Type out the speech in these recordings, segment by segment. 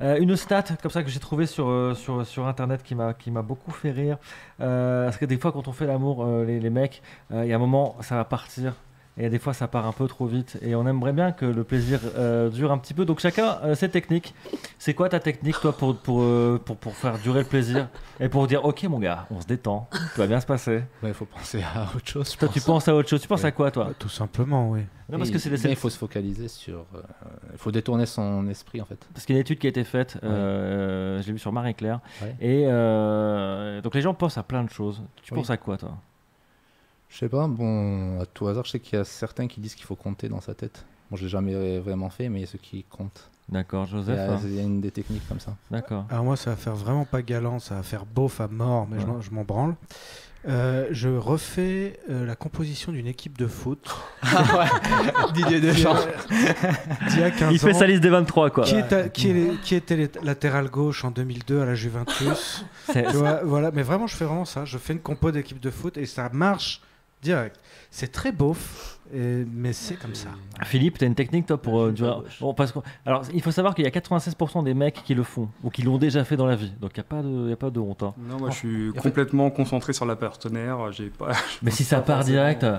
Euh, une stat comme ça que j'ai trouvé sur, euh, sur, sur internet qui m'a qui m'a beaucoup fait rire. Euh, parce que des fois, quand on fait l'amour, les, les mecs, il y a un moment, ça va partir. Et des fois, ça part un peu trop vite. Et on aimerait bien que le plaisir euh, dure un petit peu. Donc, chacun euh, ses techniques. C'est quoi ta technique, toi, pour, pour, euh, pour, pour faire durer le plaisir Et pour dire, ok, mon gars, on se détend, tout va bien se passer. Il faut penser à autre chose. Toi, pense. tu penses à autre chose. Tu penses Ouais. à quoi, toi? Tout simplement, oui. Non, parce que c'est il faut se focaliser sur. euh, il faut détourner son esprit en fait. Parce qu'il y a une étude qui a été faite, euh, je l'ai vu sur Marie-Claire. Ouais. Et euh, donc les gens pensent à plein de choses. Tu Oui. penses à quoi, toi? Je sais pas, bon, à tout hasard, je sais qu'il y a certains qui disent qu'il faut compter dans sa tête. Bon, je l'ai jamais vraiment fait, mais il y a ceux qui comptent. D'accord, Il y, Joseph a, hein il y a une des techniques comme ça. D'accord. Alors moi, ça va faire vraiment pas galant, ça va faire beauf à mort, mais je m'en- je m'en branle. Euh, je refais euh, la composition d'une équipe de foot. Didier Deschamps. D'il y a 15 Il fait ans, sa liste des 23, quoi. Qui, est à- qui, est- qui était latéral gauche en 2002 à la Juventus vois, voilà. Mais vraiment, je fais vraiment ça. Je fais une compo d'équipe de foot et ça marche direct. C'est très beauf, et- mais c'est comme ça. Philippe, tu as une technique, toi, pour euh, durer- Bon, parce que... Alors, il faut savoir qu'il y a 96% des mecs qui le font, ou qui l'ont déjà fait dans la vie. Donc, il n'y a, pas de- y a pas de honte. hein. Non, moi je suis En fait- complètement concentré sur la partenaire. J'ai pas. Mais si ça part direct... euh,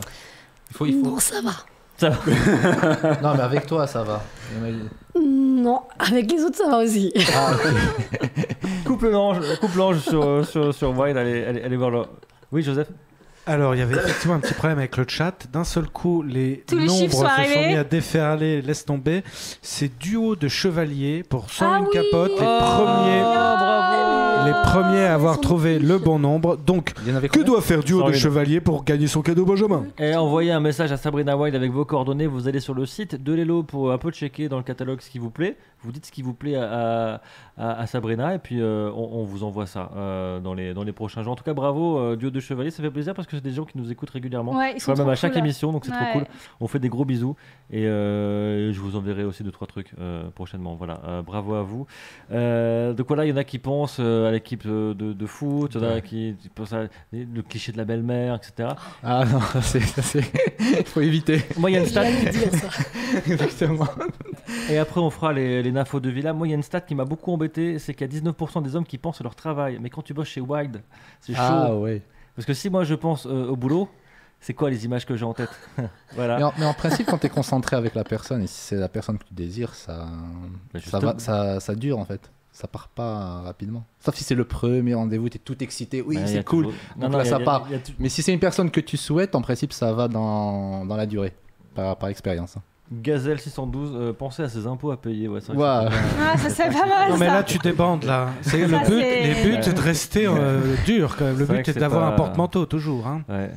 Il faut, il faut... Non, ça va. Ça va. non, mais avec toi, ça va. A- Non, avec les autres, ça va aussi. Ah, ok. Couple l'ange sur, euh, sur, sur Wild, allez, allez, allez voir le... Oui, Joseph? Alors, il y avait effectivement un petit problème avec le chat. D'un seul coup, les Tous les nombres se sont mis à déferler. Laisse tomber. C'est duo de chevaliers pour 101 Ah oui. capotes. Les Oh, premiers, bravo les premiers à avoir trouvé le bon nombre. Donc, que doit faire duo de Sorry. chevaliers pour gagner son cadeau Benjamin? Et envoyez un message à Sabrina Wild avec vos coordonnées. Vous allez sur le site de Lelo pour un peu checker dans le catalogue ce qui vous plaît. Vous dites ce qui vous plaît à, à- à Sabrina et puis euh, on, on vous envoie ça euh, dans, les, dans les prochains jours. En tout cas, bravo, euh, Duo de Chevalier. Ça fait plaisir parce que c'est des gens qui nous écoutent régulièrement. Ouais, ils sont même trop à chaque cool. émission, donc c'est trop cool. On fait des gros bisous et euh, je vous enverrai aussi deux trois trucs euh, prochainement. Voilà, Euh, bravo à vous. Euh, donc voilà, il y en a qui pensent à l'équipe euh, de, de foot, qui qui pensent à le cliché de la belle-mère, etc. Ah non, c'est. faut éviter. Moi, il y a une stat. Dire ça. Exactement. Et après, on fera les, les nafos de Villa. Moi, il y a une stat qui m'a beaucoup embêté c'est qu'il y a 19% des hommes qui pensent à leur travail. Mais quand tu bosses chez Wild, c'est chaud. Ah ouais. Parce que si moi je pense euh, au boulot, c'est quoi les images que j'ai en tête? Voilà. Mais en, mais en principe, quand tu es concentré avec la personne, et si c'est la personne que tu désires, ça, Bah, ça, va, ça, ça dure en fait. Ça part pas rapidement. Sauf si c'est le premier rendez-vous, tu es tout excité. Oui, Bah, c'est cool. Donc là, ça a- part. a Mais si c'est une personne que tu souhaites, en principe, ça va dans, dans la durée, par, par expérience. hein. Gazelle 612, euh, pensez à ses impôts à payer. Ouais, que Ouais. Ah, ça c'est pas mal. Non mais là tu débandes là. C'est le Ça, but. c'est- Les buts c'est de rester euh, dur quand même. Le but est c'est d'avoir pas- un porte-manteau toujours. Hein. Ouais.